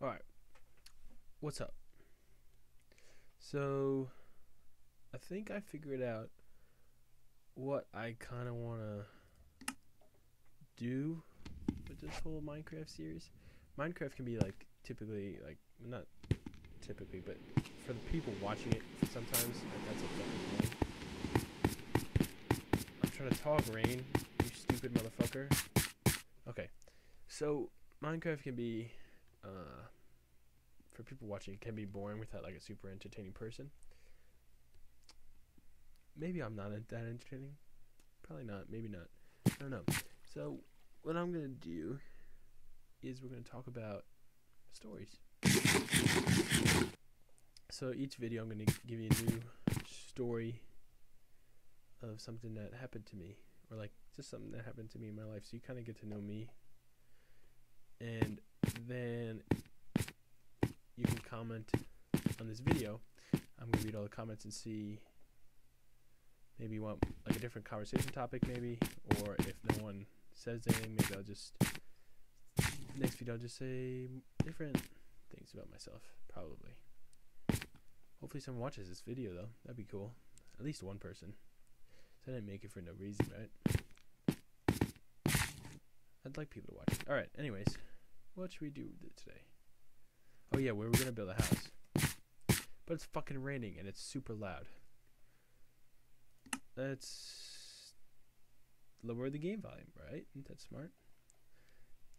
All right. What's up? So, I think I figured out what I kind of want to do with this whole Minecraft series. Minecraft can be like typically like not typically, but for the people watching it, sometimes like, that's a fucking thing. I'm trying to talk, Rain. You stupid motherfucker. Okay, so Minecraft can be, uh, for people watching, it can be boring without like a super entertaining person. Maybe I'm not that entertaining. Probably not. Maybe not. I don't know. So what I'm gonna do is we're gonna talk about stories. So each video, I'm gonna give you a new story of something that happened to me, or like just something that happened to me in my life. So you kind of get to know me, and then you can comment on this video. I'm gonna read all the comments and see maybe you want like a different conversation topic, maybe, or if no one says anything, maybe I'll just next video I'll just say different things about myself, probably. Hopefully someone watches this video though. That'd be cool. At least one person. So I didn't make it for no reason, right? I'd like people to watch it. Alright, anyways. What should we do today? Oh yeah, where are we gonna build a house? But it's fucking raining and it's super loud. Let's lower the game volume, right? Isn't that smart?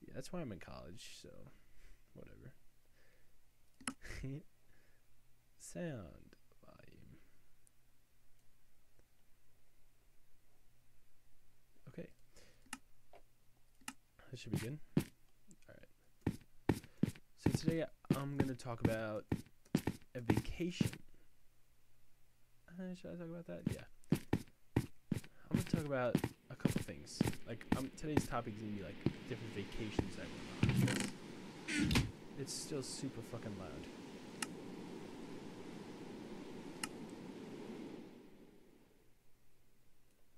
Yeah, that's why I'm in college, so whatever. Sound volume. Okay. That should be good. Today I'm going to talk about a vacation. Uh, should I talk about that? Yeah. I'm going to talk about a couple things. Like, um, today's topic is going to be like different vacations I went on. It's still super fucking loud.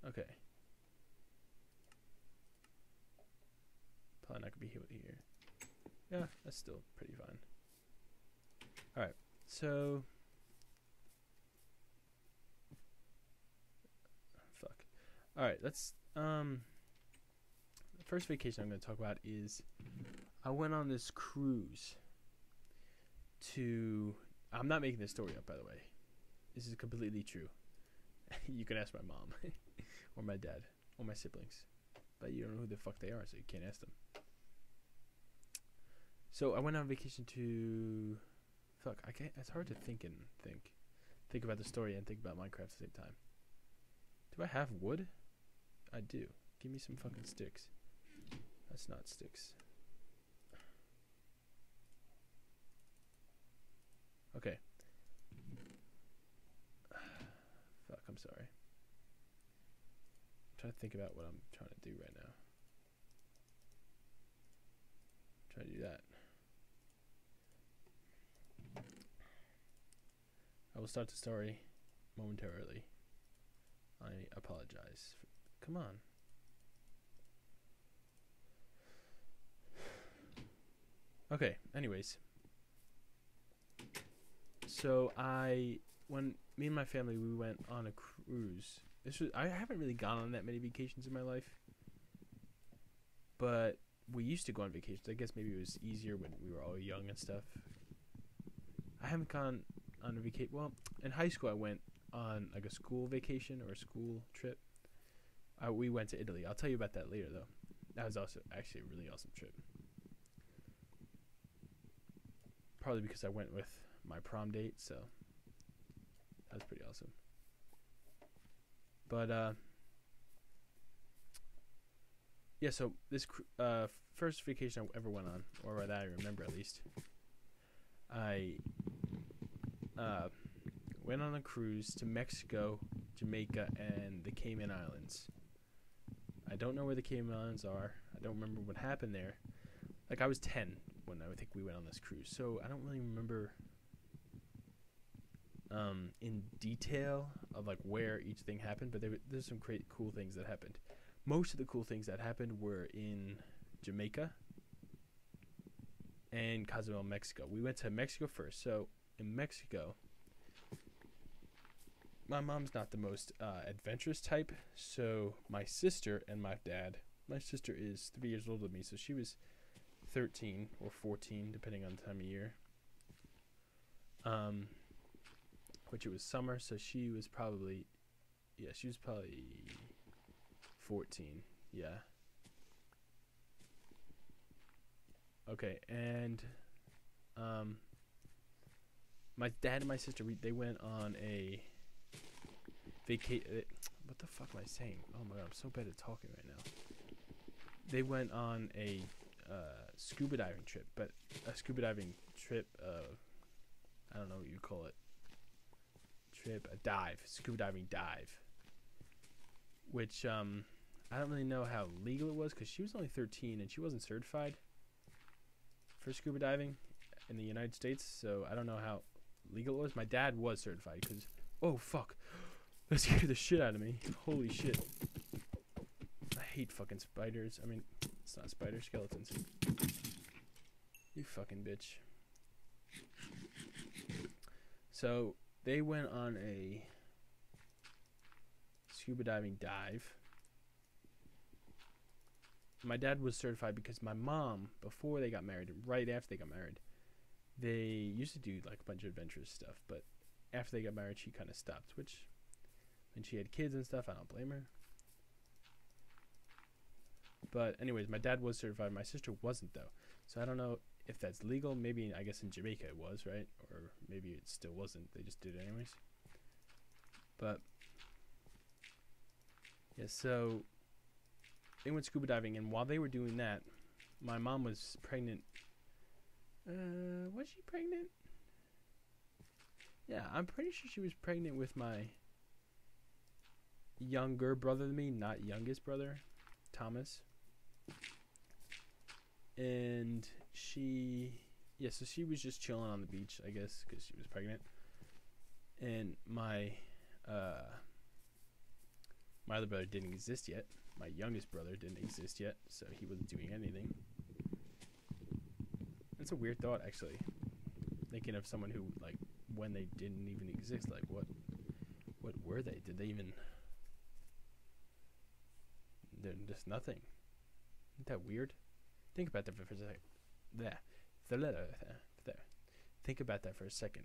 Okay. Probably not gonna be here. here. Yeah, that's still pretty fine. Alright, so fuck. Alright, let's um the first vacation I'm gonna talk about is I went on this cruise to I'm not making this story up by the way. This is completely true. you can ask my mom or my dad or my siblings. But you don't know who the fuck they are, so you can't ask them. So I went on vacation to fuck, I can't it's hard to think and think. Think about the story and think about Minecraft at the same time. Do I have wood? I do. Give me some fucking sticks. That's not sticks. Okay. Fuck, I'm sorry. I'm trying to think about what I'm trying to do right now. Try to do that. I will start the story momentarily. I apologize. Come on. Okay, anyways. So I when me and my family we went on a cruise. This was I haven't really gone on that many vacations in my life. But we used to go on vacations. I guess maybe it was easier when we were all young and stuff. I haven't gone on a vacation. Well, in high school I went on like a school vacation or a school trip. We went to Italy. I'll tell you about that later though. That was also actually a really awesome trip. Probably because I went with my prom date, so that was pretty awesome. But uh, yeah, so this uh, first vacation I ever went on, or that I remember at least, I uh, went on a cruise to Mexico, Jamaica, and the Cayman Islands. I don't know where the Cayman Islands are. I don't remember what happened there. Like I was ten when I think we went on this cruise, so I don't really remember um, in detail of like where each thing happened. But there, there's some great cool things that happened. Most of the cool things that happened were in Jamaica. and Cozumel, Mexico. We went to Mexico first. So in Mexico, my mom's not the most uh, adventurous type. So my sister and my dad. My sister is three years older than me, so she was 13 or 14, depending on the time of year. Um, which it was summer, so she was probably, yeah, she was probably 14. Yeah. Okay, and um, my dad and my sister, we, they went on a vacation. Uh, what the fuck am I saying? Oh my god, I'm so bad at talking right now. They went on a uh, scuba diving trip, but a scuba diving trip. Uh, I don't know what you call it. Trip, a dive, scuba diving dive. Which um, I don't really know how legal it was because she was only 13 and she wasn't certified for scuba diving in the United States. So I don't know how legal it. My dad was certified because oh fuck, that scared the shit out of me. Holy shit. I hate fucking spiders. I mean, it's not spider skeletons. You fucking bitch. So they went on a scuba diving dive. My dad was certified because my mom, before they got married, right after they got married, they used to do like a bunch of adventurous stuff. But after they got married, she kind of stopped. Which, when she had kids and stuff, I don't blame her. But anyways, my dad was certified. My sister wasn't though, so I don't know if that's legal. Maybe I guess in Jamaica it was right, or maybe it still wasn't. They just did it anyways. But yeah, so they went scuba diving, and while they were doing that, my mom was pregnant. Uh, was she pregnant? Yeah, I'm pretty sure she was pregnant with my younger brother than me, not youngest brother, Thomas. And she yeah so she was just chilling on the beach i guess because she was pregnant. And my uh my other brother didn't exist yet. My youngest brother didn't exist yet so he wasn't doing anything it's a weird thought actually thinking of someone who like when they didn't even exist like what what were they did they even they're just nothing isn't that weird Think about that for a second. There. Uh, there. Think about that for a second.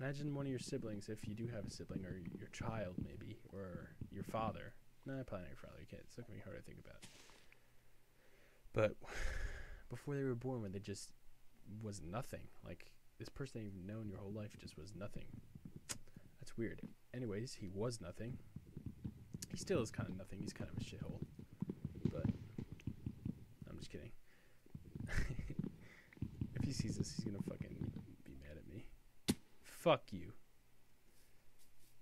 Imagine one of your siblings, if you do have a sibling, or your child, maybe, or your father. No, Nah, probably not your father. You can't. It's gonna be hard to think about. But before they were born, when they just was nothing, like this person you've known your whole life just was nothing. That's weird. Anyways, he was nothing. He still is kind of nothing. He's kind of a shithole. But I'm just kidding. if he sees this, he's gonna fucking be mad at me. Fuck you.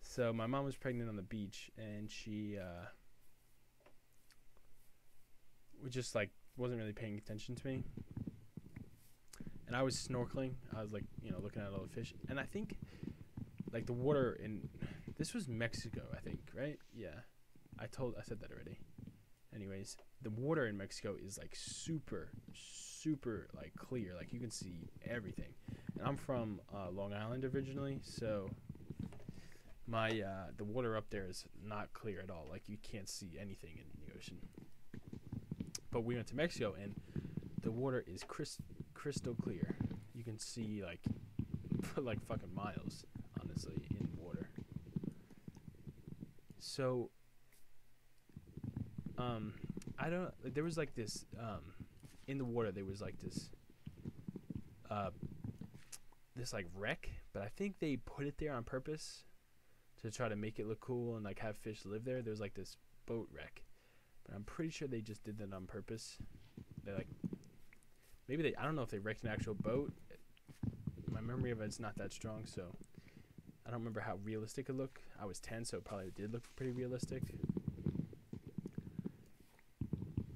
So my mom was pregnant on the beach, and she uh, was just like wasn't really paying attention to me. And I was snorkeling. I was like, you know, looking at all the fish, and I think like the water in this was Mexico, I think, right? Yeah, I told I said that already. Anyways, the water in Mexico is like super, super like clear. Like you can see everything. And I'm from uh, Long Island originally, so my uh, the water up there is not clear at all. Like you can't see anything in the ocean. But we went to Mexico, and the water is crystal crystal clear. You can see like like fucking miles, honestly, in water. So, um, I don't. There was like this um, in the water. There was like this, uh, this like wreck, but I think they put it there on purpose to try to make it look cool and like have fish live there. There's like this boat wreck, I'm pretty sure they just did that on purpose. They like maybe they. I don't know if they wrecked an actual boat. My memory of it's not that strong, so I don't remember how realistic it looked. I was ten, so it probably did look pretty realistic.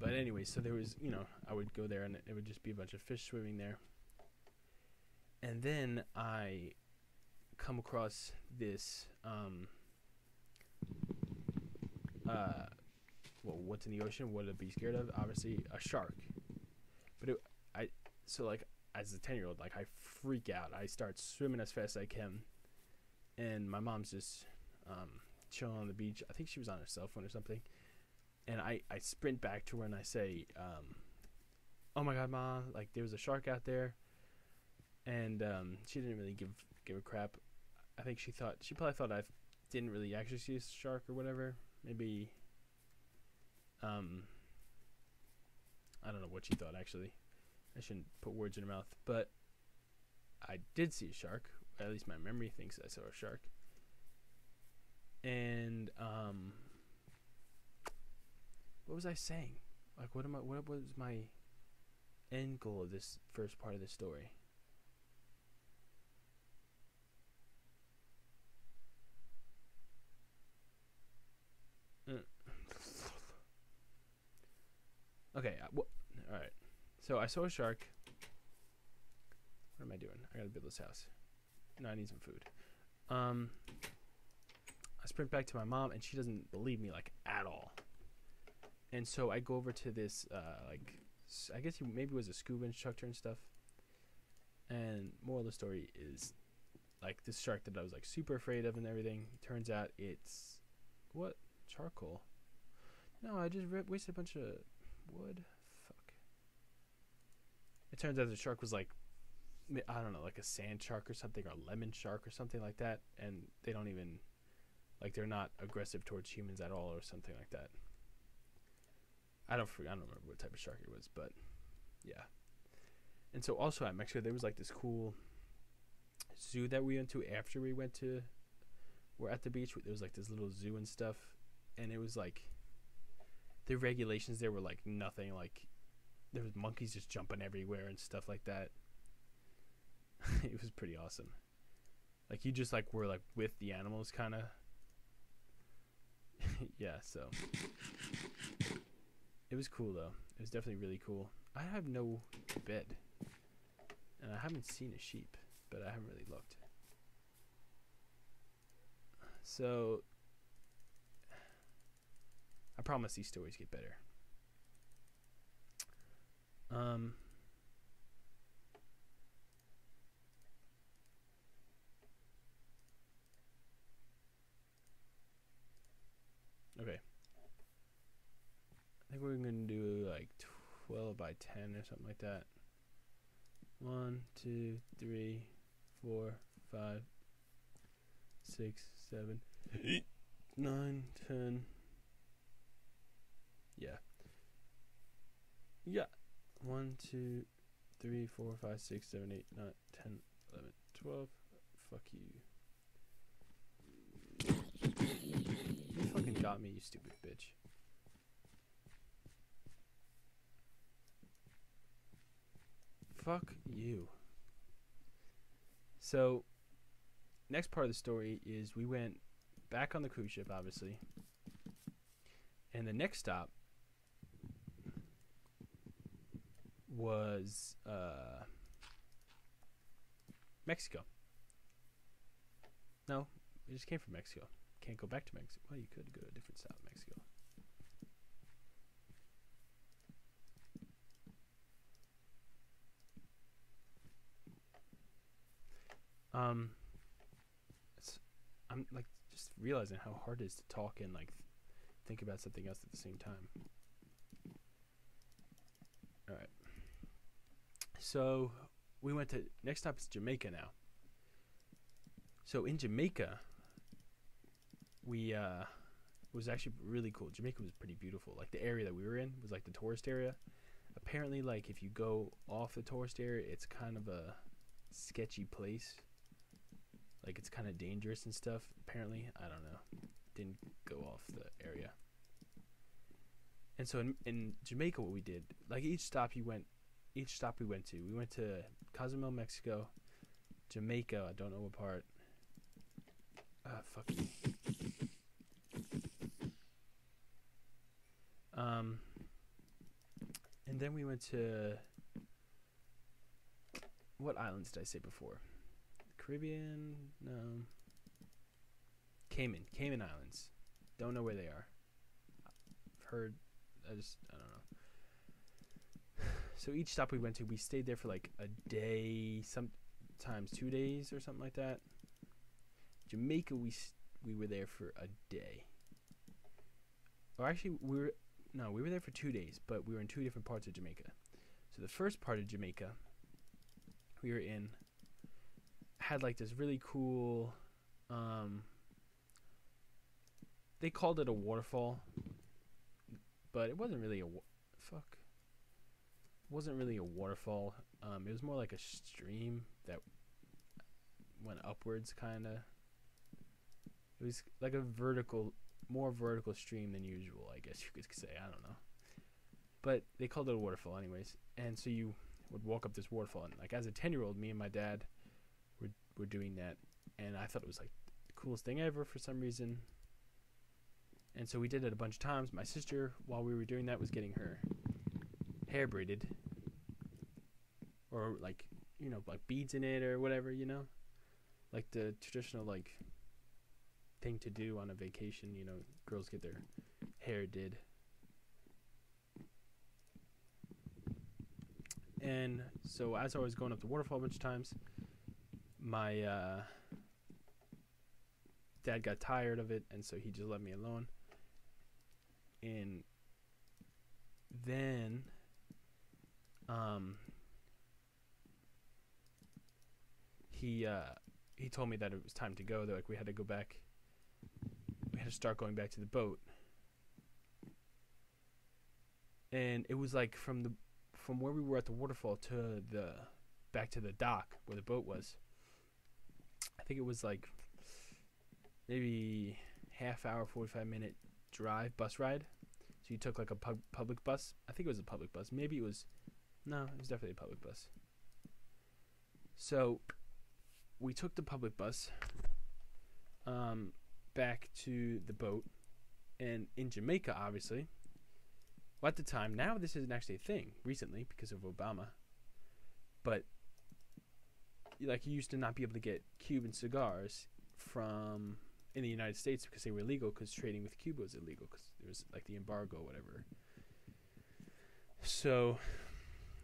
But anyway, so there was, you know, I would go there and it would just be a bunch of fish swimming there. And then I come across this um uh well, what's in the ocean? What would it be scared of? Obviously, a shark. But it, I so like as a ten year old, like I freak out. I start swimming as fast as I can, and my mom's just um, chilling on the beach. I think she was on her cell phone or something, and I I sprint back to her and I say, um, "Oh my God, mom! Like there was a shark out there," and um, she didn't really give give a crap. I think she thought she probably thought I didn't really actually see a shark or whatever. Maybe. Um. I don't know what she thought actually. I shouldn't put words in her mouth, but I did see a shark. At least my memory thinks I saw a shark. And um, what was I saying? Like, what am I? What was my end goal of this first part of the story? Uh. Okay, uh, well, all right. So I saw a shark. What am I doing? I gotta build this house. No, I need some food. Um, I sprint back to my mom, and she doesn't believe me like at all. And so I go over to this, uh, like, I guess he maybe was a scuba instructor and stuff. And moral of the story is, like, this shark that I was like super afraid of and everything. Turns out it's what charcoal. No, I just rip, wasted a bunch of wood. Fuck. It turns out the shark was like, I don't know, like a sand shark or something, or a lemon shark or something like that. And they don't even, like, they're not aggressive towards humans at all or something like that. I don't, I don't remember what type of shark it was, but yeah. And so also at Mexico, there was like this cool zoo that we went to after we went to, we're at the beach. There was like this little zoo and stuff, and it was like the regulations there were like nothing like there was monkeys just jumping everywhere and stuff like that. It was pretty awesome. Like you just like were like with the animals kind of yeah so. It was cool though. It was definitely really cool. I have no bed and i haven't seen a sheep but i haven't really looked. So I promise these stories get better. Um. Okay. I think we're gonna do like twelve by ten or something like that. One, two, three, four, five, six, seven, eight, nine, ten. Yeah. Yeah. One, two, three, four, five, six, seven, eight, nine, ten, eleven, twelve. Fuck you. You fucking got me, you stupid bitch. Fuck you. So, next part of the story is we went back on the cruise ship, obviously. And the next stop was uh, Mexico. No, we just came from Mexico. Can't go back to Mexico. Well, you could go to a different stop in Mexico. Um, I'm like just realizing how hard it is to talk and like think about something else at the same time. All right. So we went to next stop is Jamaica now. So in Jamaica, we uh, it was actually really cool. Jamaica was pretty beautiful. Like the area that we were in was like the tourist area. Apparently, like if you go off the tourist area, it's kind of a sketchy place. Like it's kind of dangerous and stuff. Apparently, I don't know. Didn't go off the area. And so in, in Jamaica, what we did, like each stop you went, each stop we went to, we went to Cozumel, Mexico, Jamaica. I don't know what part. Ah, fuck. Um, and then we went to what islands did I say before? Caribbean? No. Cayman, Cayman Islands. Don't know where they are. I've heard. I just I don't know. So each stop we went to, we stayed there for like a day, sometimes two days or something like that. Jamaica, we we were there for a day. Or actually, we were no, we were there for two days, but we were in two different parts of Jamaica. So the first part of Jamaica, we were in, had like this really cool. Um, they called it a waterfall, but it wasn't really a wa- fuck. Wasn't really a waterfall. Um, it was more like a stream that went upwards, kind of. It was like a vertical, more vertical stream than usual, I guess you could say. I don't know, but they called it a waterfall, anyways. And so you would walk up this waterfall, and like as a ten-year-old, me and my dad were were doing that, and I thought it was like the coolest thing ever for some reason. And so we did it a bunch of times. My sister, while we were doing that, was getting her hair braided, or like you know, like beads in it or whatever, you know, like the traditional like thing to do on a vacation. You know, girls get their hair did. And so as I was going up the waterfall a bunch of times, my uh, dad got tired of it, and so he just let me alone. And then, um, he uh, he told me that it was time to go. That like we had to go back. We had to start going back to the boat. And it was like from the from where we were at the waterfall to the back to the dock where the boat was. I think it was like maybe half hour, forty five minute drive bus ride. So you took like a pub- public bus. I think it was a public bus. Maybe it was no, it was definitely a public bus. So we took the public bus um, back to the boat, and in Jamaica, obviously. Well, at the time, now this isn't actually a thing recently because of Obama, but like you used to not be able to get Cuban cigars from in the United States because they were illegal because trading with Cuba was illegal because there was like the embargo, whatever. So,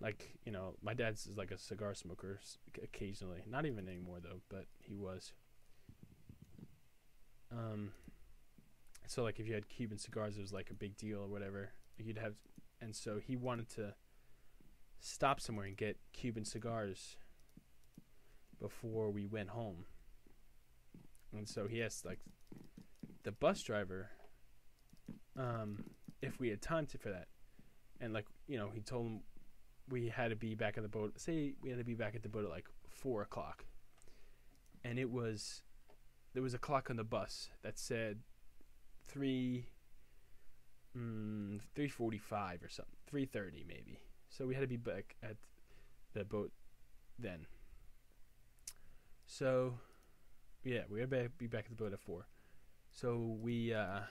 like you know, my dad's is like a cigar smoker occasionally, not even anymore though, but he was. Um. So like if you had Cuban cigars, it was like a big deal or whatever. You'd have, and so he wanted to stop somewhere and get Cuban cigars before we went home. And so he asked like the bus driver um, if we had time to, for that. And like, you know, he told him we had to be back at the boat. Say we had to be back at the boat at like four o'clock. And it was there was a clock on the bus that said three mm, three forty five or something. Three thirty maybe. So we had to be back at the boat then. So yeah, we had to be back at the boat at four. So we uh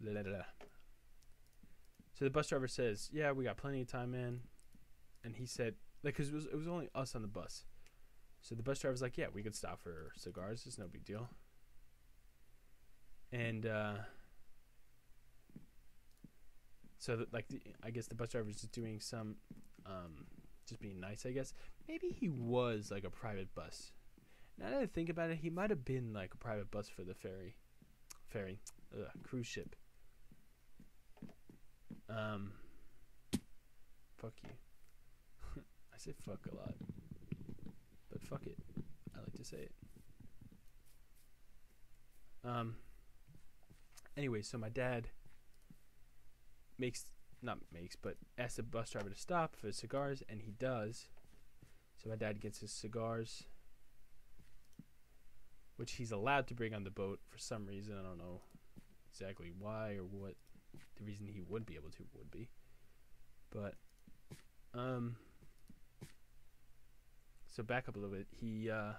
la, la, la. So the bus driver says, "Yeah, we got plenty of time, man." And he said, like, cause it was it was only us on the bus. So the bus driver's like, "Yeah, we could stop for cigars. It's no big deal." And uh, so like, the, I guess the bus driver's just doing some, um, just being nice. I guess maybe he was like a private bus. Now that I think about it, he might have been like a private bus for the ferry, ferry, ugh, cruise ship. Um, fuck you. I say fuck a lot, but fuck it. I like to say it. Um. Anyway, so my dad makes not makes, but asks the bus driver to stop for cigars, and he does. So my dad gets his cigars, which he's allowed to bring on the boat for some reason. I don't know exactly why or what reason he would be able to would be. But um so back up a little bit. He uh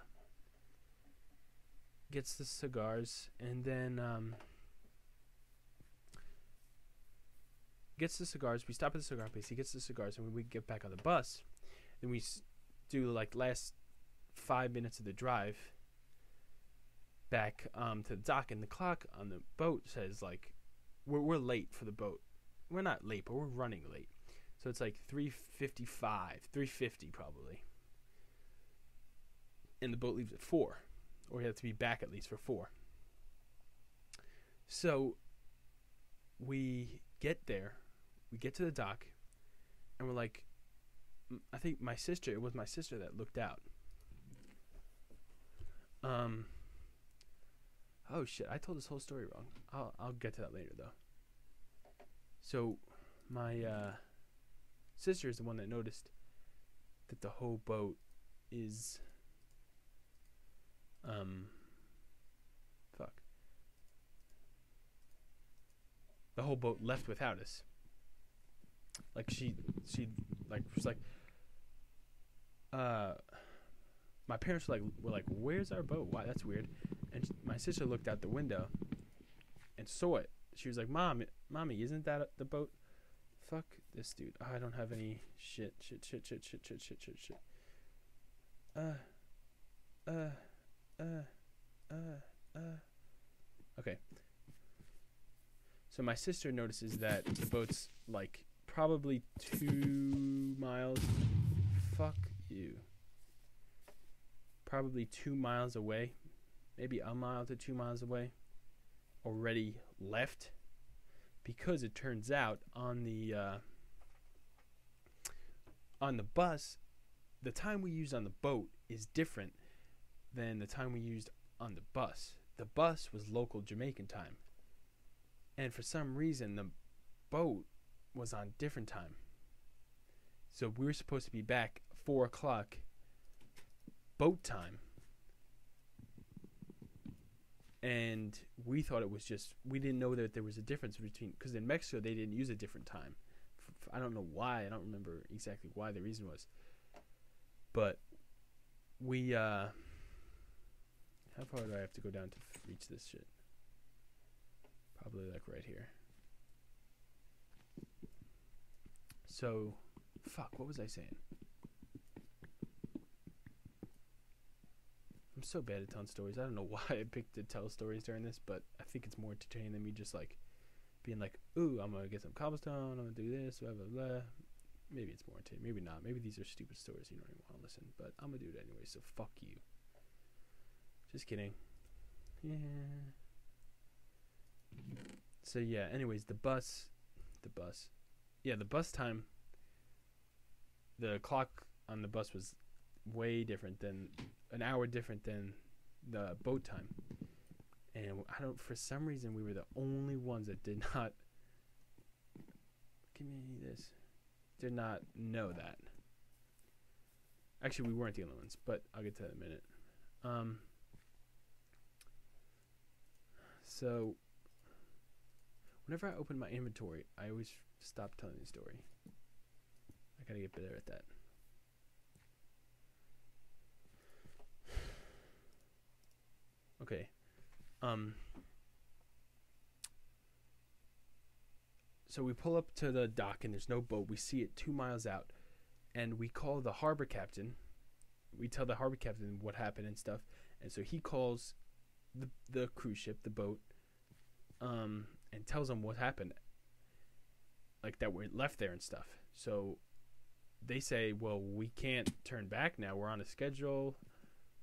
gets the cigars and then um gets the cigars. We stop at the cigar place. He gets the cigars, and we get back on the bus, then we do like last five minutes of the drive back um, to the dock, and the clock on the boat says like we're we're late for the boat. we're not late, but we're running late. So it's like 3:55, 3:50 probably. And the boat leaves at 4, or we have to be back at least for 4. So we get there, we get to the dock, and we're like I think my sister, it was my sister that looked out. Um Oh shit, I told this whole story wrong. I'll I'll get to that later though. So my uh sister is the one that noticed that the whole boat is um fuck. The whole boat left without us. Like she she like was like uh my parents were like were like where's our boat? Why that's weird. And my sister looked out the window and saw it. She was like, "Mom, mommy, isn't that the boat?" Fuck this dude. Oh, I don't have any shit, shit, shit, shit, shit, shit, shit, shit, shit. Uh, uh, uh, uh, uh. Okay. So my sister notices that the boat's like probably two miles. Fuck you. Probably two miles away, maybe a mile to two miles away, already left because it turns out on the uh, on the bus, the time we used on the boat is different than the time we used on the bus. The bus was local Jamaican time, and for some reason the boat was on different time. So we were supposed to be back four o'clock boat time and we thought it was just we didn't know that there was a difference between because in Mexico they didn't use a different time. I don't know why. I don't remember exactly why the reason was, but we uh, how far do I have to go down to reach this shit? Probably like right here. So, fuck. What was I saying? So bad at telling stories. I don't know why I picked to tell stories during this, but I think it's more entertaining than me just like being like, "Ooh, I'm gonna get some cobblestone. I'm gonna do this, blah blah blah." Maybe it's more entertaining. Maybe not. Maybe these are stupid stories you don't even want to listen. But I'm gonna do it anyway. So fuck you. Just kidding. Yeah. So yeah. Anyways, the bus, the bus, yeah, the bus time. The clock on the bus was way different than an hour different than the boat time. And I don't for some reason we were the only ones that did not give me this. Did not know that. Actually we weren't the only ones, but I'll get to that in a minute. Um so whenever I open my inventory, I always stop telling the story. I gotta get better at that. Okay. Um. So we pull up to the dock and there's no boat. We see it two miles out, and we call the harbor captain. We tell the harbor captain what happened and stuff, and so he calls the the cruise ship, the boat, um, and tells them what happened. Like that we're left there and stuff. So they say, "Well, we can't turn back now. We're on a schedule.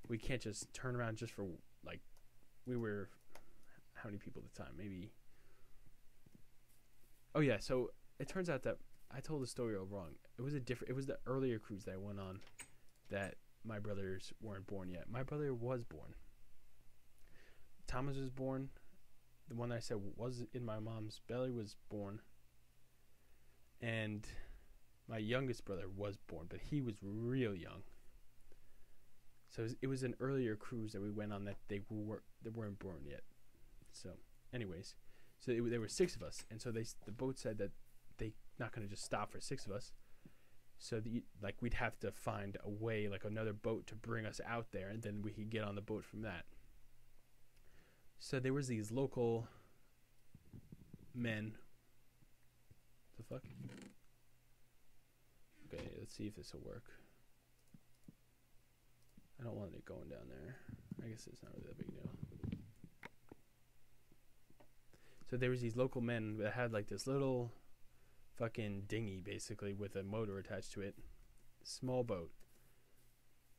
We can't just turn around just for like we were how many people at the time? Maybe. Oh yeah, so it turns out that I told the story all wrong. It was a different. It was the earlier cruise that I went on that my brothers weren't born yet. My brother was born. Thomas was born. The one that I said was in my mom's belly was born. And my youngest brother was born, but he was real young. So it was, it was, an earlier cruise that we went on that they were they weren't born yet. So, anyways, so it, there were six of us, and so they the boat said that they not going to just stop for six of us. So the like we'd have to find a way, like another boat to bring us out there, and then we could get on the boat from that. So there was these local men. The fuck. Okay, let's see if this will work. I don't want it going down there. I guess it's not really that big deal. So there was these local men that had like this little fucking dinghy basically with a motor attached to it. Small boat.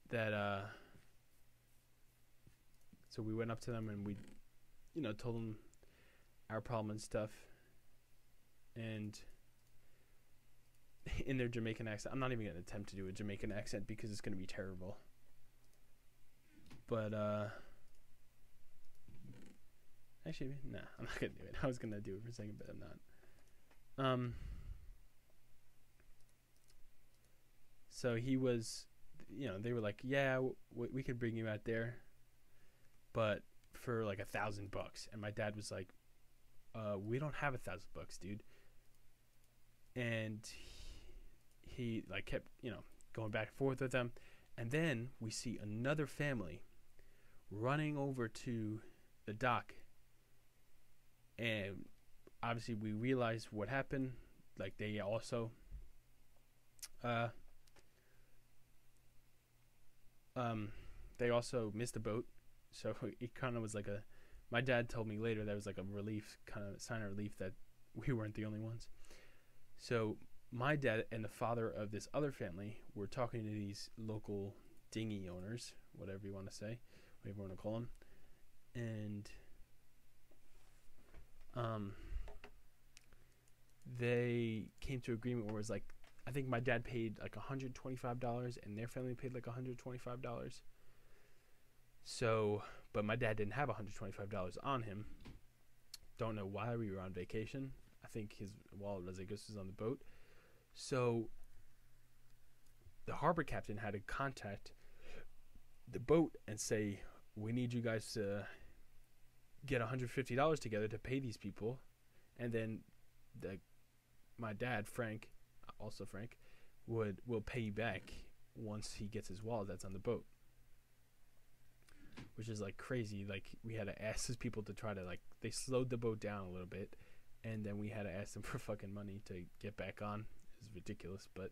That uh so we went up to them and we you know told them our problem and stuff and in their Jamaican accent. I'm not even going to attempt to do a Jamaican accent because it's going to be terrible. But uh Actually, nah, I'm not to do it. I was to do it for a second, but I'm not. Um So he was you know, they were like, "Yeah, w- we could bring you out there." But for like a thousand bucks, and my dad was like, uh, "We don't have a thousand bucks, dude." And he, he like kept you know going back and forth with them, and then we see another family running over to the dock, and obviously we realize what happened. Like they also, uh, um, they also missed the boat, so it kind of was like a. My dad told me later that was like a relief, kind of sign of relief that we weren't the only ones. So my dad and the father of this other family were talking to these local dinghy owners, whatever you want to say, whatever you want to call them, and um, they came to agreement where it was like I think my dad paid like $125 and their family paid like $125. So, but my dad didn't have $125 on him. Don't know why we were on vacation. I think his wallet, as I guess, was on the boat. So, the harbor captain had to contact the boat and say, "We need you guys to get $150 together to pay these people," and then the my dad Frank also Frank, would will pay you back once he gets his wallet that's on the boat. Which is like crazy. Like we had to ask these people to try to like they slowed the boat down a little bit, and then we had to ask them for fucking money to get back on. It's ridiculous, but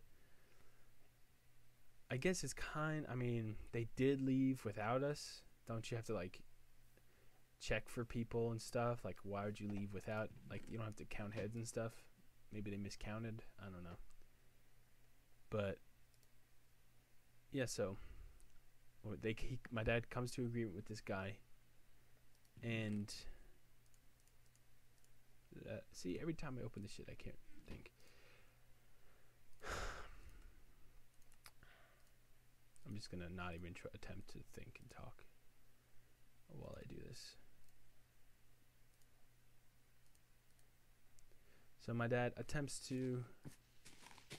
I guess it's kind. I mean, they did leave without us. Don't you have to like check for people and stuff? Like, why would you leave without? Like, you don't have to count heads and stuff. Maybe they miscounted. I don't know. But yeah, so they he, my dad comes to agreement with this guy, and uh, see every time I open this shit, I can't think. I'm just gonna not even try, attempt to think and talk while I do this. So my dad attempts to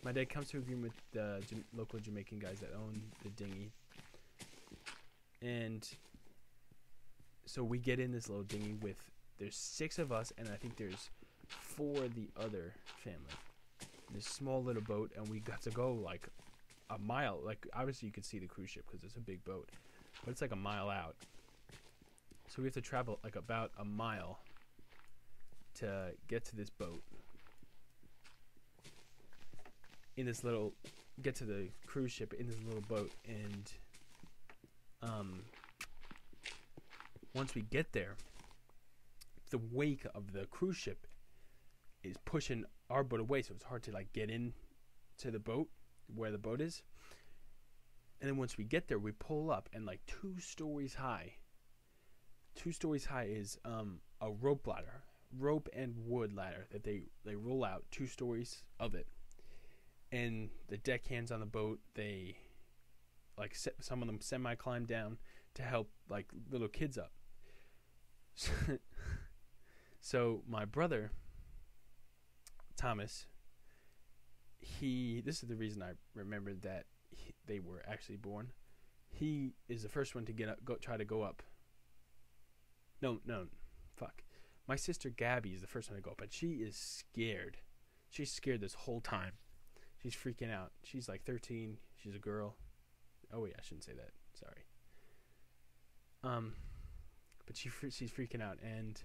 my dad comes to agreement with the local Jamaican guys that own the dinghy, and so we get in this little dinghy with there's six of us, and I think there's four the other family. This small little boat, and we got to go like a mile. Like obviously you could see the cruise ship because it's a big boat, but it's like a mile out. So we have to travel like about a mile to get to this boat. In this little get to the cruise ship in this little boat and um once we get there the wake of the cruise ship is pushing our boat away so it's hard to like get in to the boat where the boat is. And then once we get there we pull up and like two stories high two stories high is um a rope ladder rope and wood ladder that they they roll out two stories of it. And the deckhands on the boat they like some of them semi climb down to help like little kids up. So my brother thomas he this is the reason i remembered that he, they were actually born. He is the first one to get up go try to go up no no fuck my sister gabby is the first one to go up but she is scared she's scared this whole time She's freaking out. She's like 13. She's a girl. Oh yeah, I shouldn't say that. Sorry. Um, but she she's freaking out, and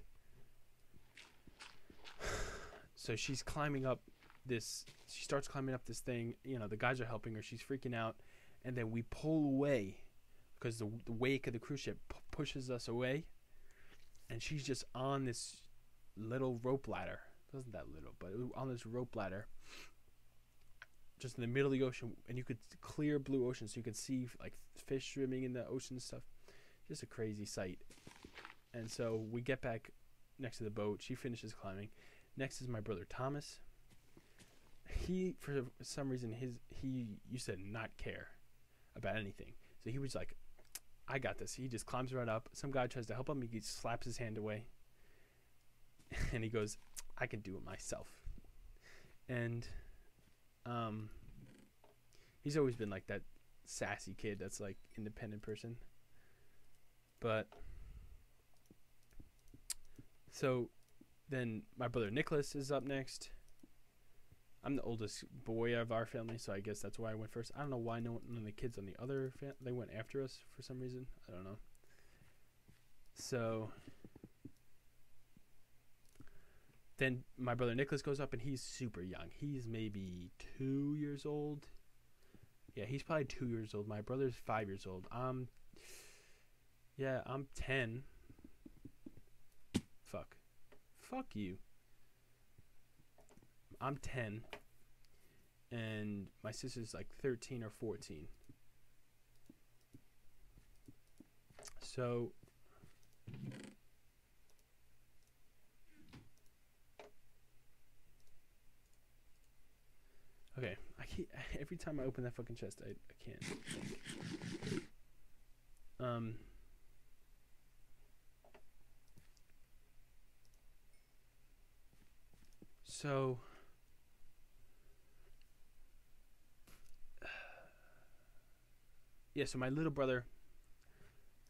so she's climbing up this. She starts climbing up this thing. You know, the guys are helping her. She's freaking out, and then we pull away because the the wake of the cruise ship pushes us away, and she's just on this little rope ladder. It wasn't that little, but on this rope ladder just in the middle of the ocean, and you could clear blue ocean, so you could see like fish swimming in the ocean and stuff. Just a crazy sight. And so we get back next to the boat. She finishes climbing. Next is my brother Thomas. He, for some reason, his he used to not care about anything. So he was like, "I got this." He just climbs right up. Some guy tries to help him. He slaps his hand away, and he goes, "I can do it myself." And um, he's always been like that sassy kid that's like independent person. But so then my brother Nicholas is up next. I'm the oldest boy of our family, so I guess that's why I went first. I don't know why no none of the kids on the other fam- they went after us for some reason. I don't know. So then my brother Nicholas goes up and he's super young. He's maybe two years old. Yeah, he's probably two years old. My brother's five years old. Um, yeah, I'm ten. Fuck. Fuck you. I'm 10 and my sister's like 13 or 14. So Okay, I every time I open that fucking chest, I, I can't. Um So yeah, so my little brother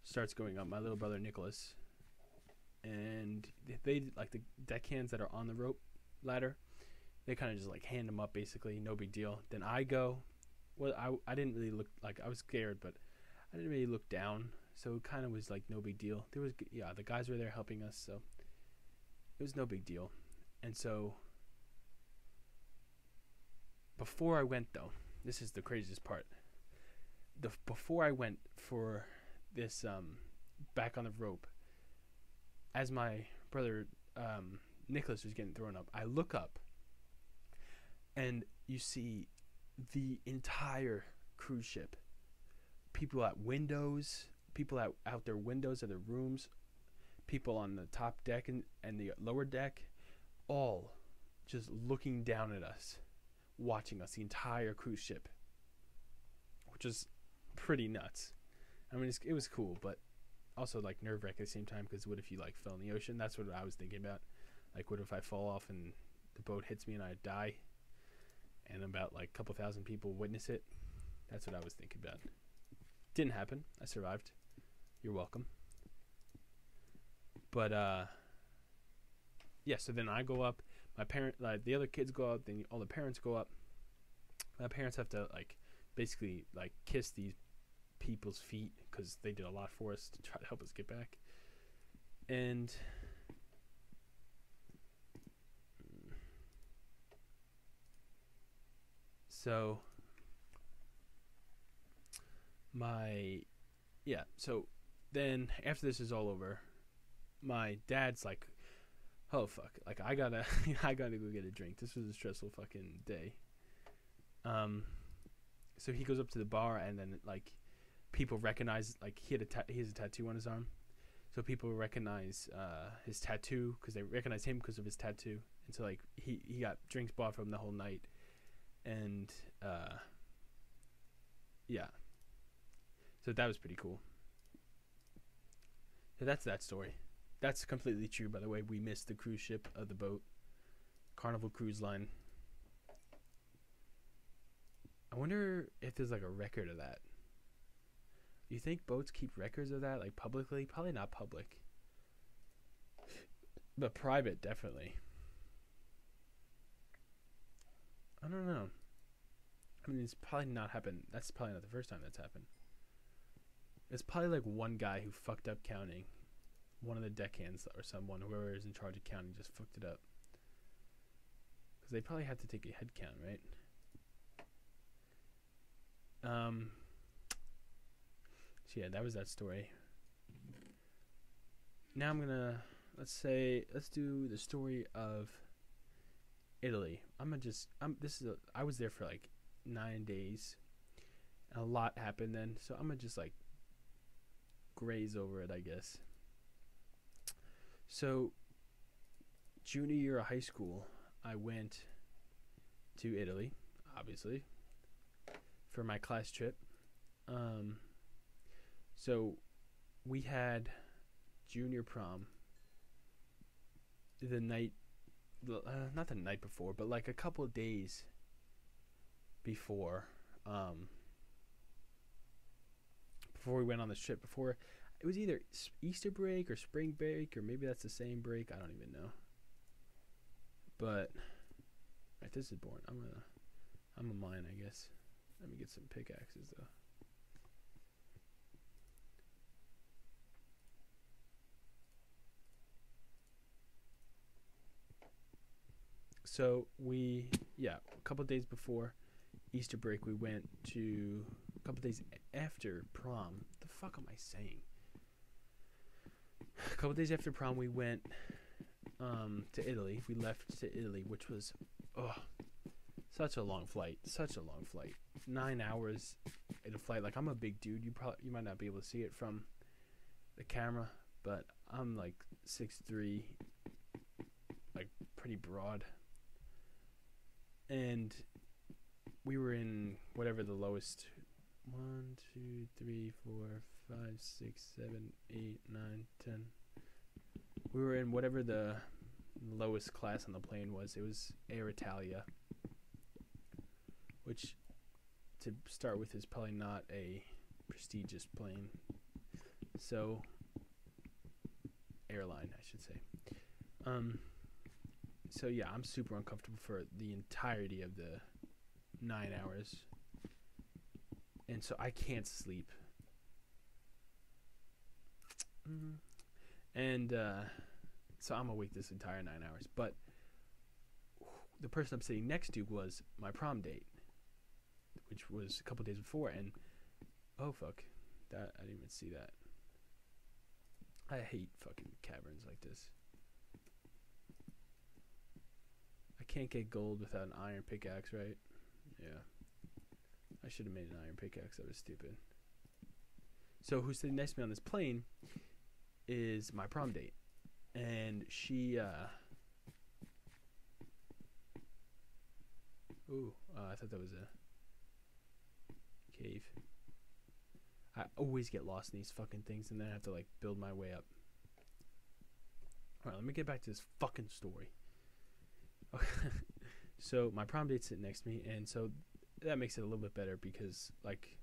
starts going up. My little brother Nicholas, and they like the deckhands that are on the rope ladder. They kind of just like hand them up, basically, no big deal. Then I go. Well, I I didn't really look like I was scared, but I didn't really look down, so it kind of was like no big deal. There was yeah, the guys were there helping us, so it was no big deal. And so before I went though, this is the craziest part the before I went for this um, back on the rope, as my brother um, Nicholas was getting thrown up, I look up, and you see the entire cruise ship. People at windows, people out out their windows of their rooms, people on the top deck and, and the lower deck, all just looking down at us, watching us, the entire cruise ship. Which is pretty nuts. I mean, it was cool, but also like nerve wracking at the same time because what if you like fell in the ocean? That's what I was thinking about. Like, what if I fall off and the boat hits me and I die, and about like a couple thousand people witness it? That's what I was thinking about. Didn't happen. I survived. You're welcome. But uh, yeah. So then I go up. My parent, like the other kids go up. Then all the parents go up. My parents have to like basically like kiss these people's feet because they did a lot for us to try to help us get back. And so my yeah, so then after this is all over, my dad's like, "Oh fuck! Like I gotta, I gotta go get a drink. This was a stressful fucking day." Um, so he goes up to the bar and then like people recognize like he had a ta- he has a tattoo on his arm, so people recognize uh, his tattoo because they recognize him because of his tattoo, and so like he he got drinks bought from the whole night, and uh, yeah, so that was pretty cool. So that's that story. That's completely true, by the way. We missed the cruise ship of the boat, Carnival Cruise Line. I wonder if there's like a record of that. Do you think boats keep records of that, like publicly? Probably not public. But private, definitely. I don't know. I mean, it's probably not happened. That's probably not the first time that's happened. It's probably like one guy who fucked up counting. One of the deckhands or someone, whoever is in charge of counting, just fucked it up. Because they probably had to take a head count, right? Um, yeah, that was that story. Now I'm gonna let's say let's do the story of Italy. I'm gonna just I'm this is a, I was there for like nine days. A lot happened then, so I'm gonna just like graze over it, I guess. So, junior year of high school, I went to Italy, obviously, for my class trip. Um, so, we had junior prom the night, uh, not the night before, but like a couple of days before. Um, before we went on this trip, before it was either Easter break or spring break, or maybe that's the same break. I don't even know. But right, this is boring. I'm gonna, I'm a mine, I guess. Let me get some pickaxes though. So we, yeah, a couple days before Easter break, we went to a couple days after prom. The fuck am I saying? A couple days after prom, we went um, to Italy. We left to Italy, which was oh, such a long flight. Such a long flight. Nine hours in a flight. Like I'm a big dude. You probably you might not be able to see it from the camera, but I'm like six three, like pretty broad. And we were in whatever the lowest one, two, three, four, five, six, seven, eight, nine, ten. We were in whatever the lowest class on the plane was. It was Air Italia, which, to start with, is probably not a prestigious plane. So, airline, I should say. Um. So yeah, I'm super uncomfortable for the entirety of the nine hours and so I can't sleep. Mm-hmm. And uh, so I'm awake this entire nine hours. But the person I'm sitting next to was my prom date, which was a couple days before. And oh fuck, that I didn't even see that. I hate fucking caverns like this. I can't get gold without an iron pickaxe, right? Yeah. I should have made an iron pickaxe. That was stupid. So who's sitting next to me on this plane is my prom date, and she. uh Ooh, uh, I thought that was a cave. I always get lost in these fucking things, and then I have to like build my way up. All right, let me get back to this fucking story. so my prom date's sitting next to me, and so that makes it a little bit better because like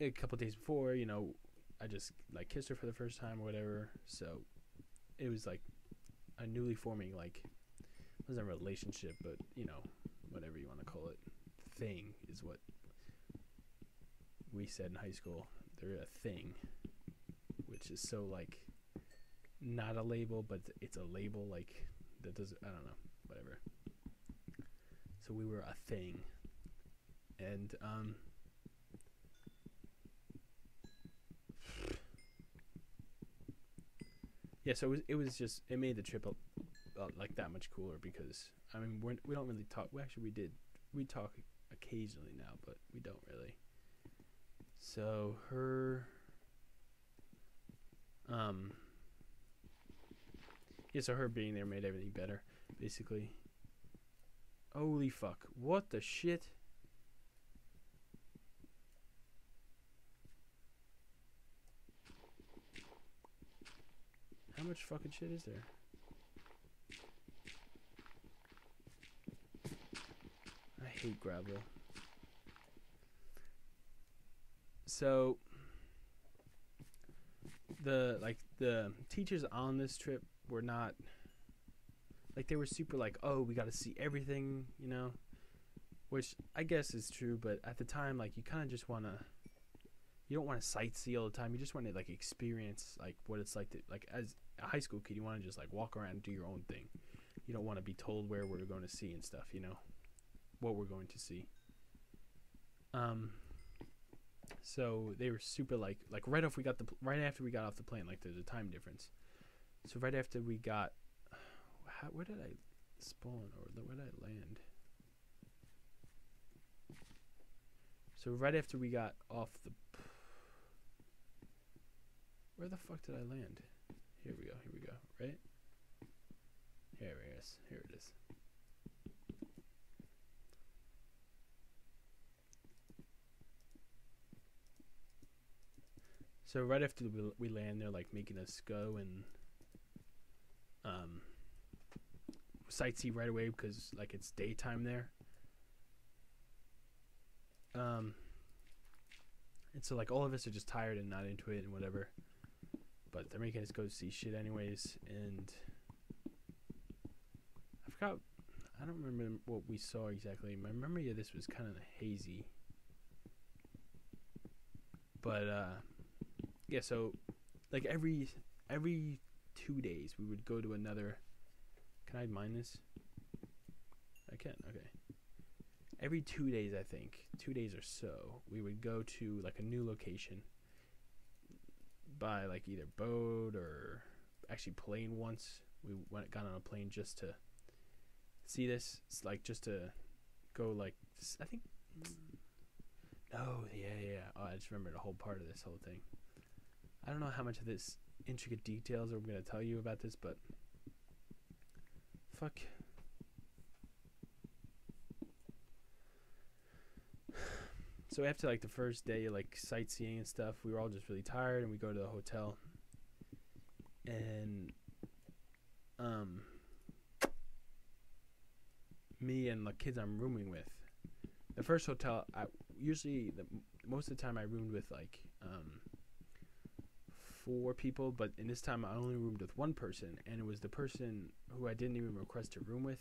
a couple days before, you know, I just like kissed her for the first time or whatever. So it was like a newly forming like wasn't a relationship, but you know, whatever you want to call it, thing is what we said in high school. They're a thing, which is so like not a label, but it's a label. Like that does I don't know, whatever. So we were a thing and um, yeah, so it was, it was just it made the trip uh, like that much cooler because I mean we're, we don't really talk. We actually we did we talk occasionally now, but we don't really. So her um yeah, so her being there made everything better, basically. Holy fuck. What the shit? How much fucking shit is there? I hate gravel. So the like the teachers on this trip were not like they were super like, "Oh, we got to see everything," you know? Which I guess is true, but at the time like you kind of just want to you don't want to sightsee all the time. You just want to like experience like what it's like to like as a high school kid. You want to just like walk around do your own thing. You don't want to be told where we're going to see and stuff. You know what we're going to see. Um. So they were super like like right off we got the right after we got off the plane. Like there's a time difference. So right after we got, how, where did I spawn or where did I land? So right after we got off the, where the fuck did I land? Here we go. Here we go. Right. Here it is. Here it is. So right after we, we land, they're like making us go and um, sightsee right away because like it's daytime there. Um, and so like all of us are just tired and not into it and whatever. But they're making us go see shit anyways, and I forgot. I don't remember what we saw exactly. My memory of this was kind of hazy. But uh, yeah. So like every every two days we would go to another. Can I mine this? I can. Okay every two days, I think, two days or so, we would go to like a new location by like either boat or actually plane once. We went got on a plane just to see this. It's like just to go like I think. Oh yeah yeah. Oh, I just remembered a whole part of this whole thing. I don't know how much of this intricate details I'm gonna tell you about this, but fuck. So after like the first day like sightseeing and stuff we were all just really tired and we go to the hotel. And um me and the kids i'm rooming with the first hotel i usually the, most of the time i roomed with like um four people but in this time i only roomed with one person and it was the person who i didn't even request to room with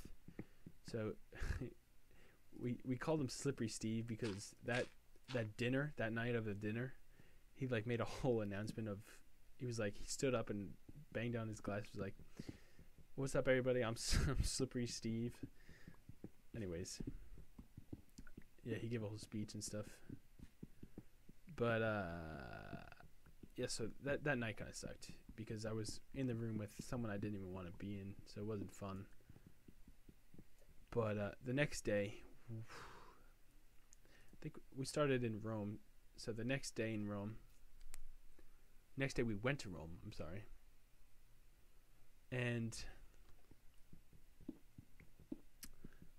so we we called him slippery steve because that that dinner that night of the dinner, he like made a whole announcement of. He was like he stood up and banged down his glass. Was like, "What's up, everybody? I'm, I'm Slippery Steve." Anyways, yeah, he gave a whole speech and stuff. But uh, yeah, so that that night kind of sucked because I was in the room with someone I didn't even want to be in, so it wasn't fun. But uh, the next day I think we started in Rome. So the next day in Rome, next day we went to Rome. I'm sorry. And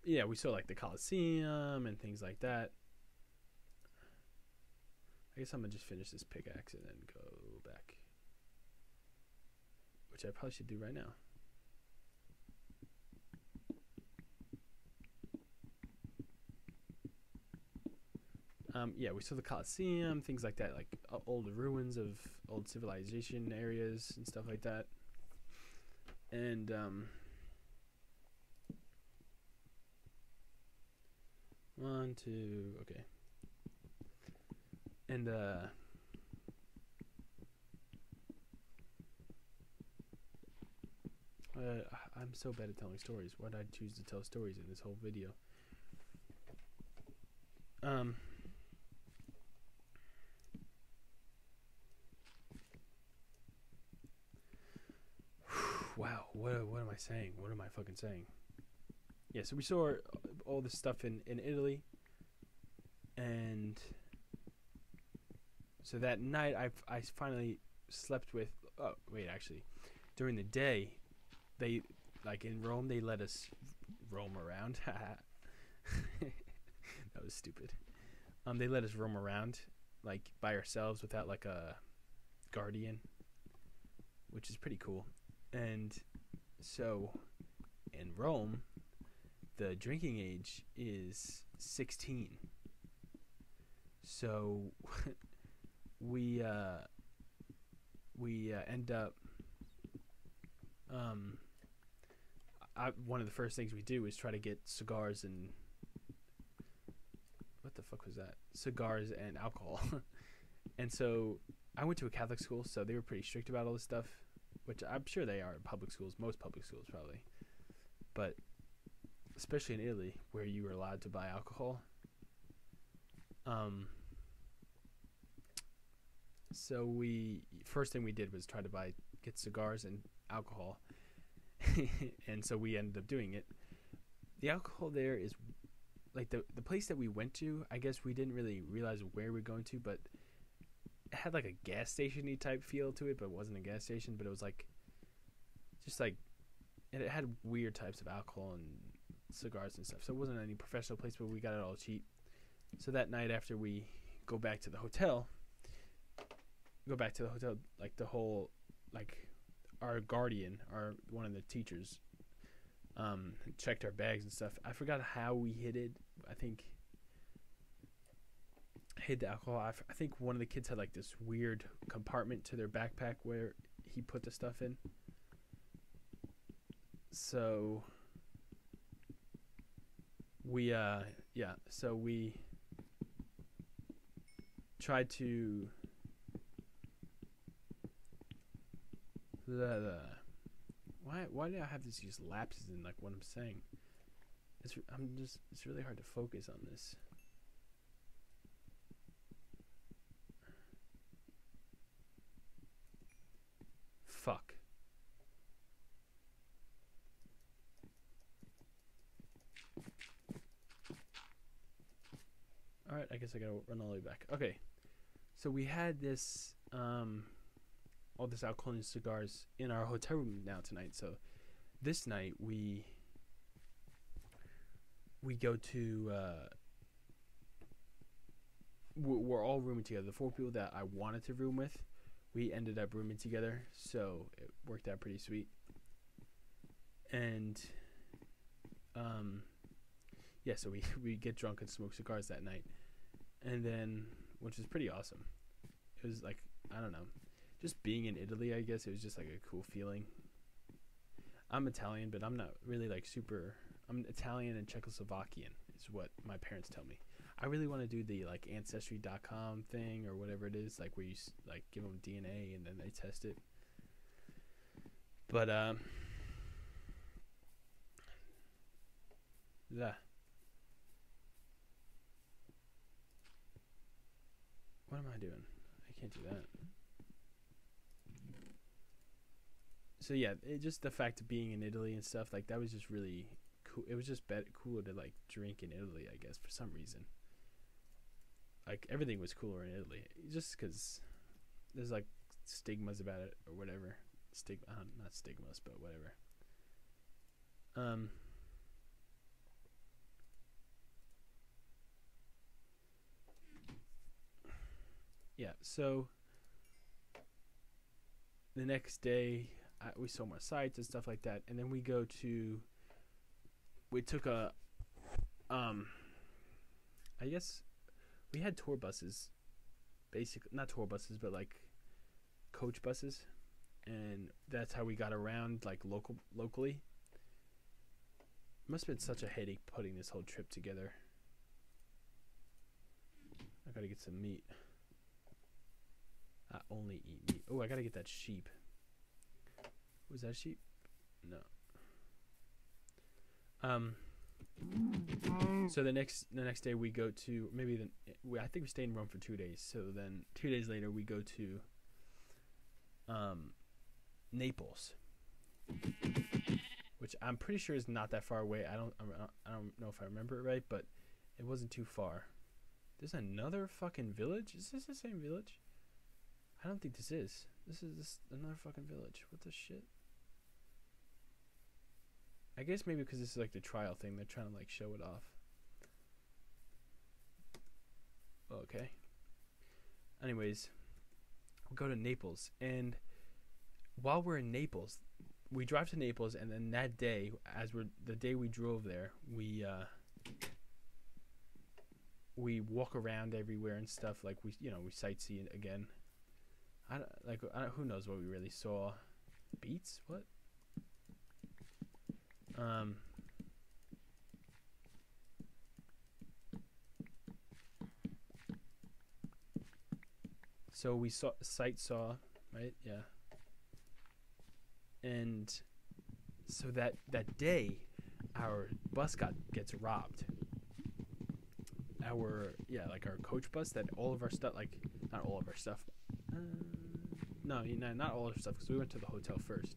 yeah, we saw like the Colosseum and things like that. I guess I'm gonna just finish this pickaxe and then go back, which I probably should do right now. Um, yeah, we saw the Colosseum, things like that, like uh, old ruins of old civilization areas and stuff like that. And um, one, two, okay. And uh, uh, I'm so bad at telling stories. Why did I choose to tell stories in this whole video? Um. wow, what what am I saying? What am I fucking saying? Yeah, so we saw all this stuff in in Italy, and so that night I I finally slept with. Oh wait, actually, during the day, they like in Rome they let us roam around. that was stupid. Um, they let us roam around like by ourselves without like a guardian, which is pretty cool. And so in Rome, the drinking age is 16. So we uh, we uh, end up um, I, one of the first things we do is try to get cigars and what the fuck was that? Cigars and alcohol. and so I went to a Catholic school, so they were pretty strict about all this stuff which I'm sure they are in public schools, most public schools probably, but especially in Italy where you were allowed to buy alcohol. Um. So we first thing we did was try to buy get cigars and alcohol, and so we ended up doing it. The alcohol there is like the the place that we went to. I guess we didn't really realize where we are going to, but it had like a gas stationy type feel to it, but it wasn't a gas station. But it was like just like and it had weird types of alcohol and cigars and stuff. So it wasn't any professional place, but we got it all cheap. So that night after we go back to the hotel, go back to the hotel, like the whole, like our guardian, our one of the teachers, um, checked our bags and stuff. I forgot how we hid it. I think hid the alcohol. I, f- I think one of the kids had like this weird compartment to their backpack where he put the stuff in. So we uh yeah, so we tried to the, the why why do I have these just lapses in like what I'm saying? It's I'm just it's really hard to focus on this. Fuck. All right, I guess I gotta run all the way back. Okay, so we had this, um, all this alcohol and cigars in our hotel room now tonight. So this night we we go to. Uh, we're, all rooming together. The four people that I wanted to room with, we ended up rooming together, so it worked out pretty sweet. And, um, yeah, so we we get drunk and smoke cigars that night and then which is pretty awesome. It was like I don't know, just being in Italy. I guess it was just like a cool feeling. I'm Italian, but I'm not really like super. I'm Italian and Czechoslovakian is what my parents tell me. I really want to do the like ancestry.com thing or whatever it is, like where you like give them DNA and then they test it. But um, yeah. What am I doing? I can't do that. So yeah, it just the fact of being in Italy and stuff like that was just really cool. It was just better, cooler to like drink in Italy, I guess, for some reason. Like everything was cooler in Italy, just because there's like stigmas about it or whatever. Stigma, uh, not stigmas, but whatever. Um. yeah, so the next day we saw more sites and stuff like that, and then we go to. We took a, um, I guess, we had tour buses, basically not tour buses, but like coach buses, and that's how we got around like local locally. Must have been such a headache putting this whole trip together. I gotta get some meat. I only eat meat. Oh, I gotta get that sheep. Was that a sheep? No. Um. So the next the next day we go to maybe the we, I think we stayed in Rome for two days. So then two days later we go to um Naples, which I'm pretty sure is not that far away. I don't I don't know if I remember it right, but it wasn't too far. There's another fucking village. Is this the same village? I don't think this is. This is this another fucking village. What the shit? I guess maybe because this is like the trial thing, they're trying to like show it off. Okay. Anyways, we'll go to Naples, and while we're in Naples, we drive to Naples, and then that day, as we're the day we drove there, we uh, we walk around everywhere and stuff. Like we, you know, we sightsee again. I don't, like I don't, who knows what we really saw. Beats? What? Um. So we saw sight saw, right? Yeah. And so that that day, our bus got gets robbed. Our yeah, like our coach bus that all of our stuff, like not all of our stuff. Uh, no, not all of our stuff because we went to the hotel first.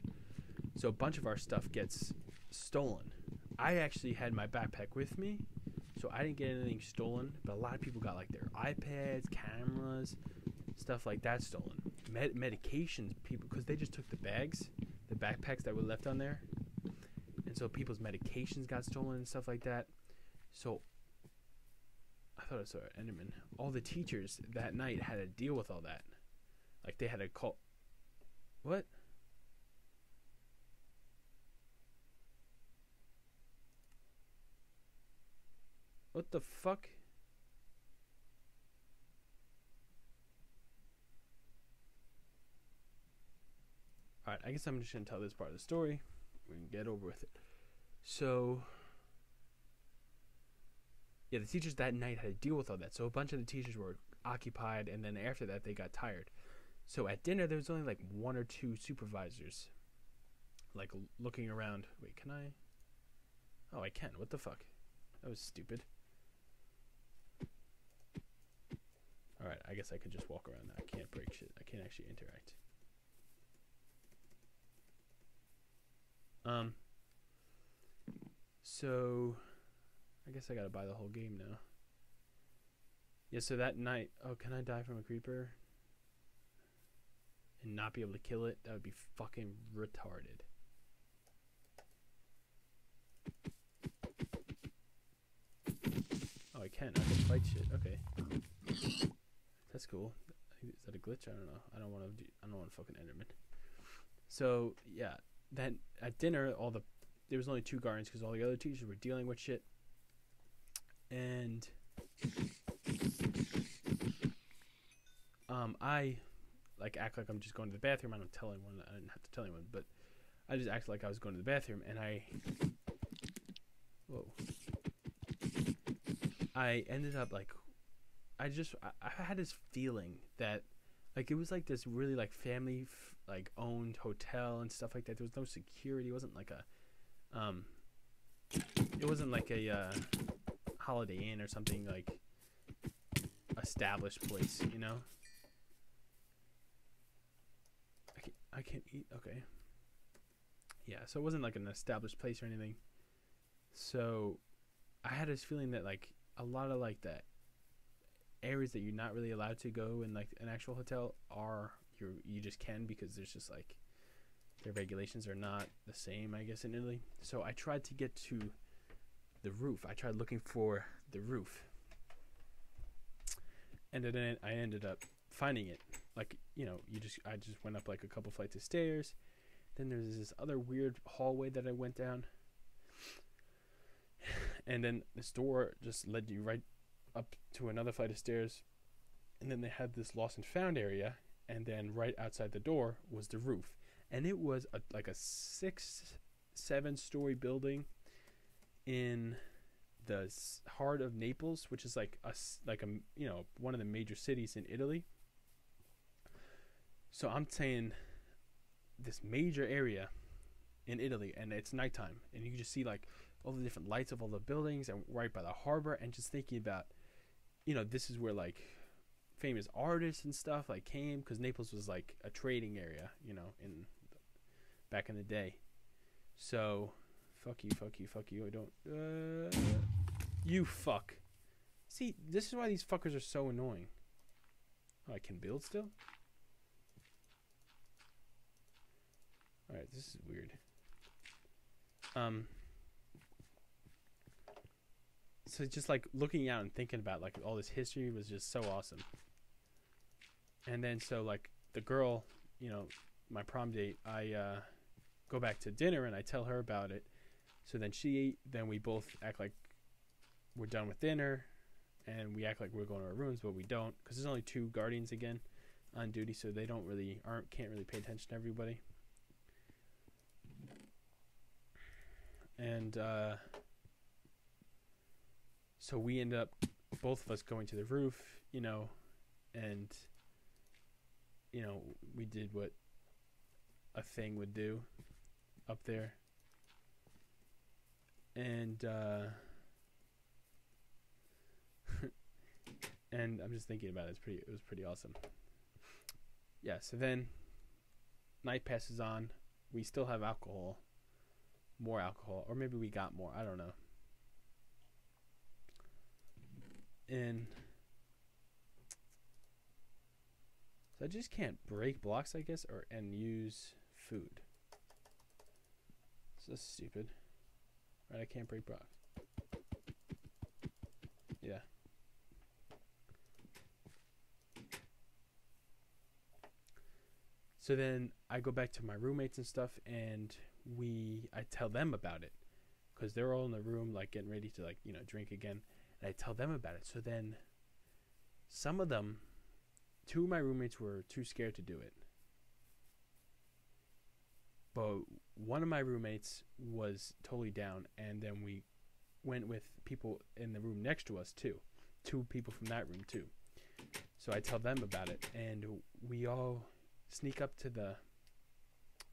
So a bunch of our stuff gets stolen. I actually had my backpack with me, so I didn't get anything stolen, but a lot of people got like their iPads, cameras, stuff like that stolen. Med- medications, people, because they just took the bags, the backpacks that were left on there, and so people's medications got stolen and stuff like that. So I thought I saw Enderman. All the teachers that night had to deal with all that. Like they had to call. What? The fuck? Alright, I guess I'm just gonna tell this part of the story. We can get over with it. So, yeah, the teachers that night had to deal with all that. So a bunch of the teachers were occupied, and then after that, they got tired. So at dinner, there was only like one or two supervisors, like looking around. Wait, can I? Oh, I can. What the fuck? That was stupid. Alright, I guess I could just walk around. I can't break shit. I can't actually interact. Um. So, I guess I gotta buy the whole game now. Yeah, so that night, oh, can I die from a creeper? And not be able to kill it? That would be fucking retarded. Oh, I can. I can fight shit. Okay. That's cool. Is that a glitch? I don't know. I don't want to. I don't want to fucking Enderman. So yeah, then at dinner, all the there was only two guardians because all the other teachers were dealing with shit, and um, I like act like I'm just going to the bathroom. I don't tell anyone. I didn't have to tell anyone, but I just acted like I was going to the bathroom, and I whoa, I ended up like I just I, I had this feeling that like it was like this really like family f- like owned hotel and stuff like that. There was no security. It wasn't like a um it wasn't like a uh, Holiday Inn or something like established place, you know. I can't, I can't eat. Okay. Yeah, so it wasn't like an established place or anything. So I had this feeling that like a lot of like that areas that you're not really allowed to go in like an actual hotel are you you just can because there's just like their regulations are not the same I guess in Italy. So I tried to get to the roof. I tried looking for the roof. And then I ended up finding it. Like, you know, you just I just went up like a couple flights of stairs. Then there's this other weird hallway that I went down. And then this door just led you right up to another flight of stairs, and then they had this lost and found area, and then right outside the door was the roof, and it was a, like a six, seven story building in the heart of Naples, which is like a like a you know one of the major cities in Italy. So I'm saying this major area in Italy, and it's nighttime, and you just see like all the different lights of all the buildings, and right by the harbor, and just thinking about you know, this is where like famous artists and stuff like came because Naples was like a trading area, you know, in back in the day. So, fuck you, fuck you, fuck you. I don't. Uh, you fuck. See, this is why these fuckers are so annoying. Oh, I can build still. All right, this is weird. Um so just like looking out and thinking about like all this history was just so awesome. And then so like the girl, you know, my prom date, I uh, go back to dinner and I tell her about it. So then she, then we both act like we're done with dinner, and we act like we're going to our rooms, but we don't because there's only two guardians again on duty, so they don't really aren't can't really pay attention to everybody. And uh, so we end up both of us going to the roof, you know, and you know, we did what a thing would do up there. And uh and I'm just thinking about it. It's pretty it was pretty awesome. Yeah, so then night passes on. We still have alcohol. More alcohol or maybe we got more. I don't know. And so I just can't break blocks, I guess, or and use food. So that's stupid. Right, I can't break blocks. Yeah. So then I go back to my roommates and stuff, and we I tell them about it because they're all in the room like getting ready to like you know drink again, and I tell them about it. So then some of them, two of my roommates were too scared to do it, but one of my roommates was totally down, and then we went with people in the room next to us too, two people from that room too. So I tell them about it, and we all sneak up to the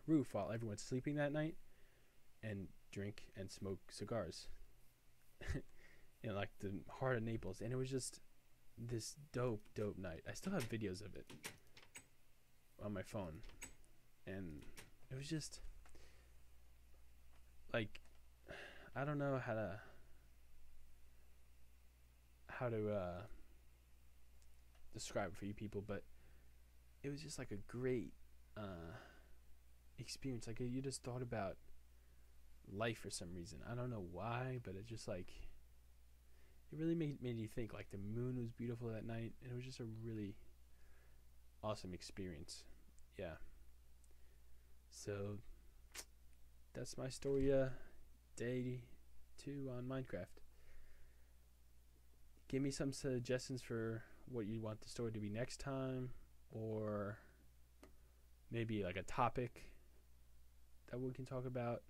roof while everyone's sleeping that night and drink and smoke cigars in like the heart of Naples. And it was just this dope, dope night. I still have videos of it on my phone. And it was just like I don't know how to how to uh describe it for you people, but it was just like a great uh, experience. Like you just thought about life for some reason. I don't know why, but it just like it really made made you think. Like the moon was beautiful that night, and it was just a really awesome experience. Yeah. So that's my story. Uh, day two on Minecraft. Give me some suggestions for what you want the story to be next time or maybe like a topic that we can talk about,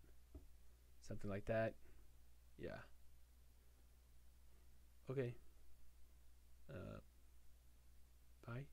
something like that. Yeah. Okay. Uh, bye.